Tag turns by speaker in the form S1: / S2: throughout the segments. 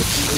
S1: Thank you.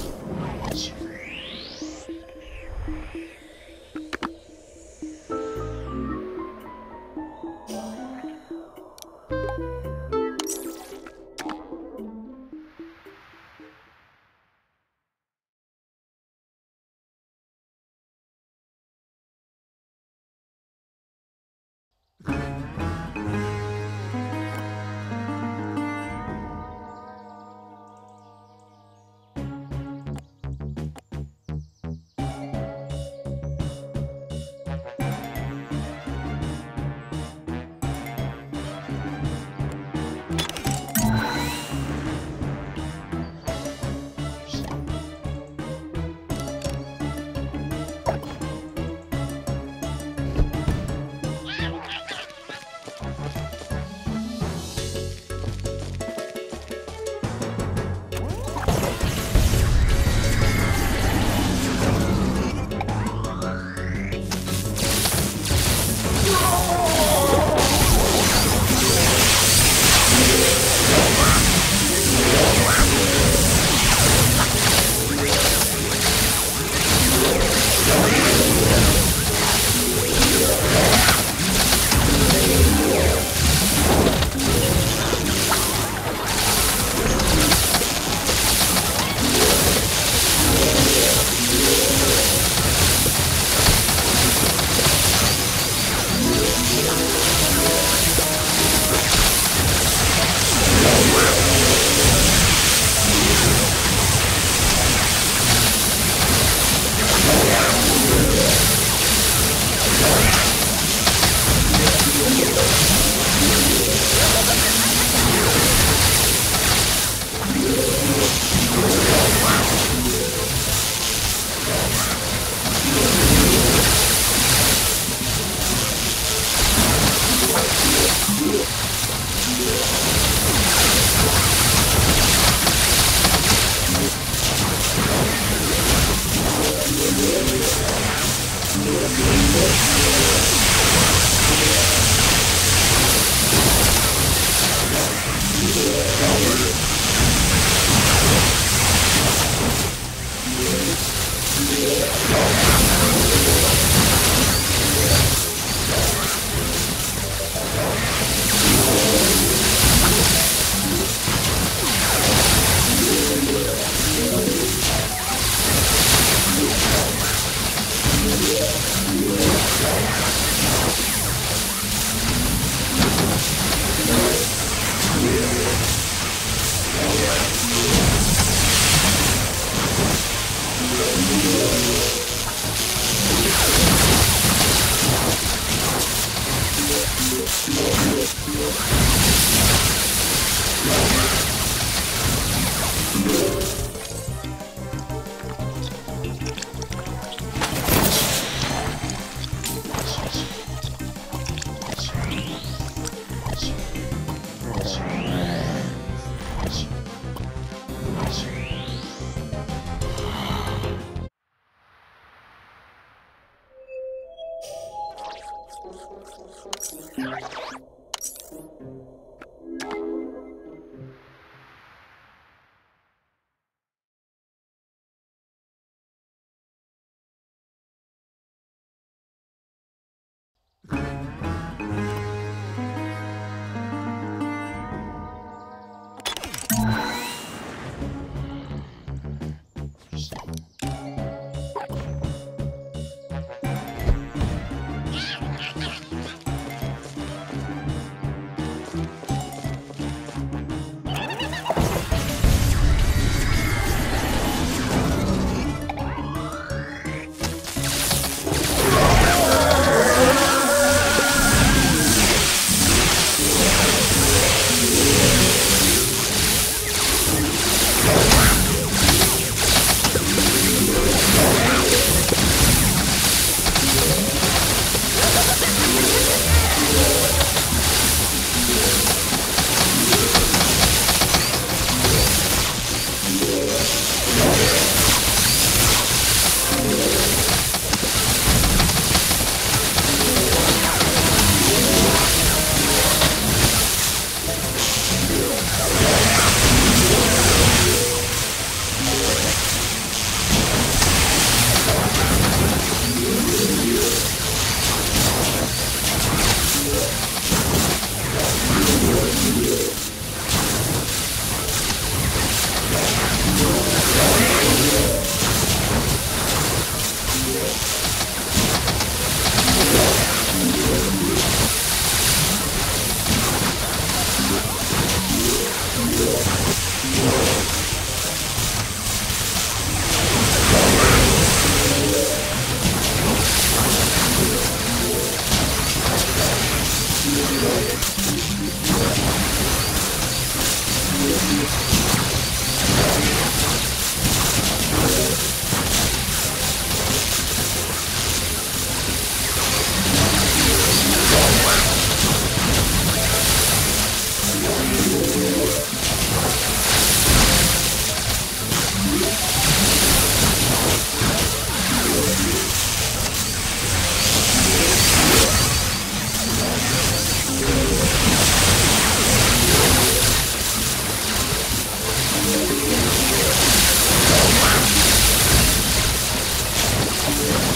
S1: Thank you.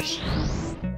S1: うん。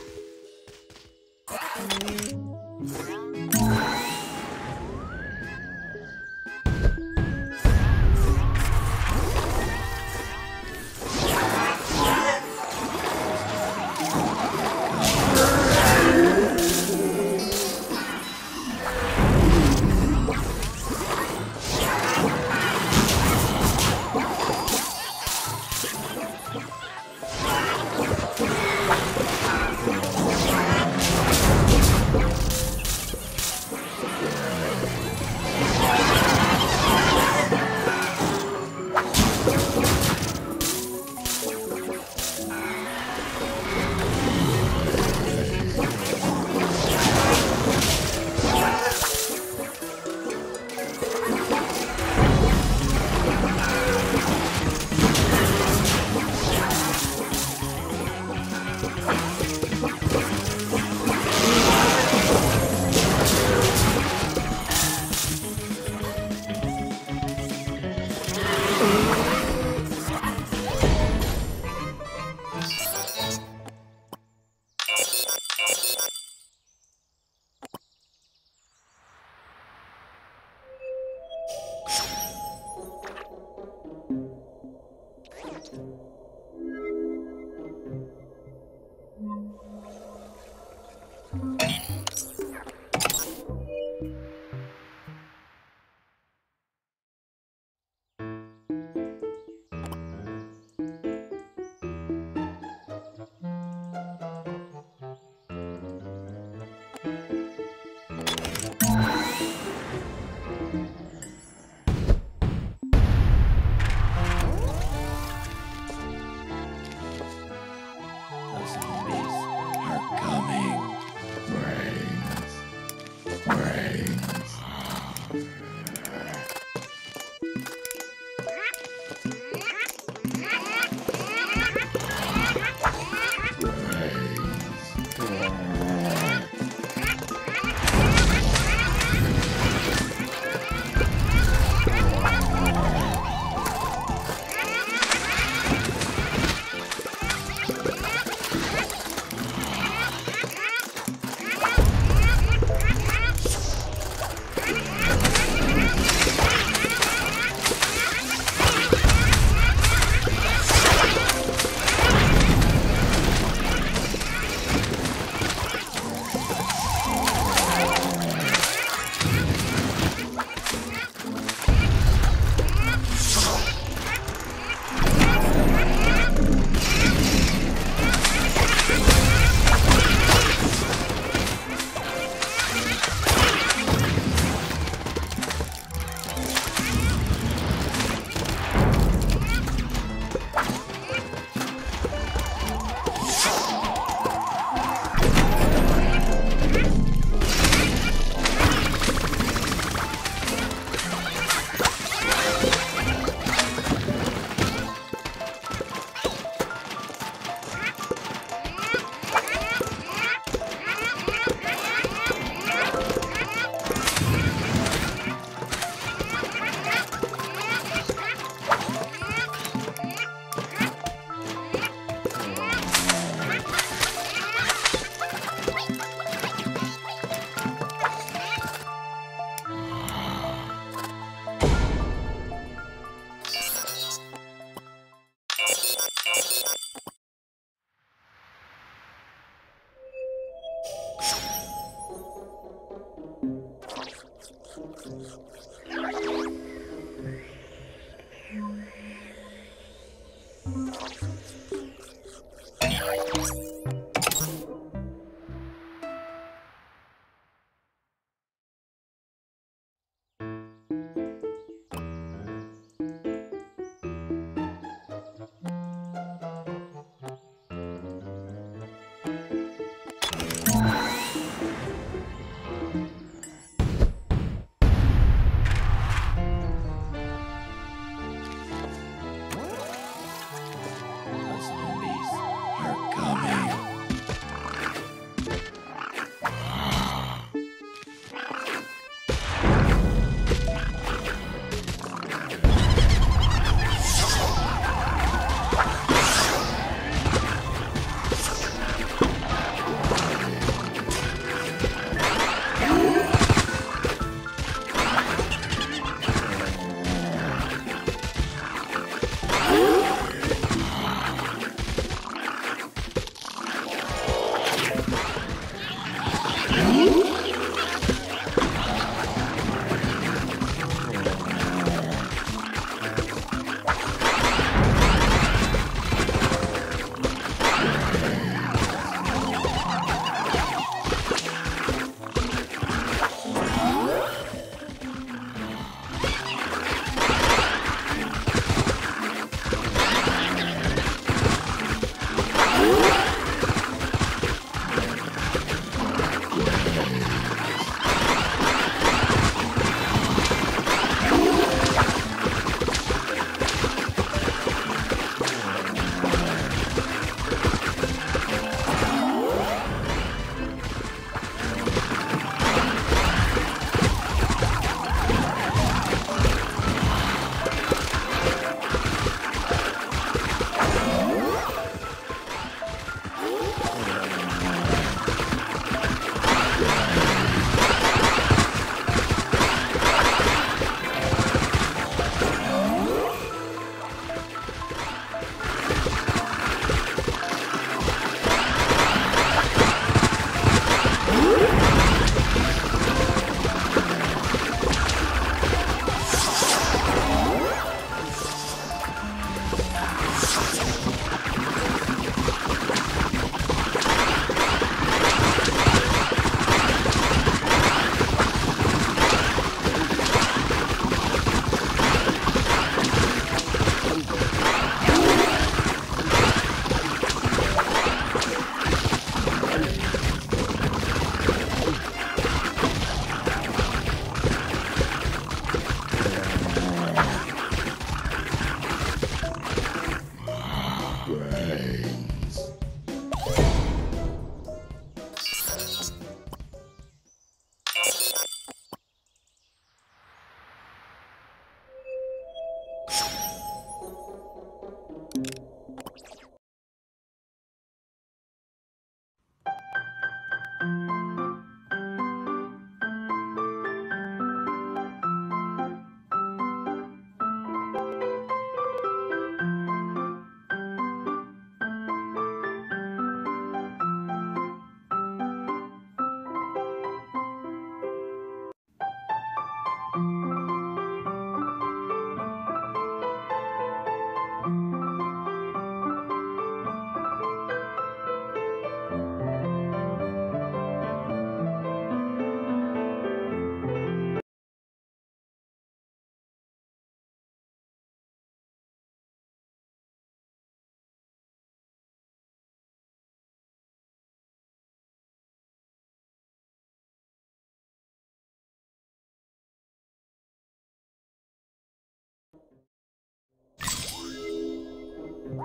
S1: thank you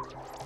S1: Thank you.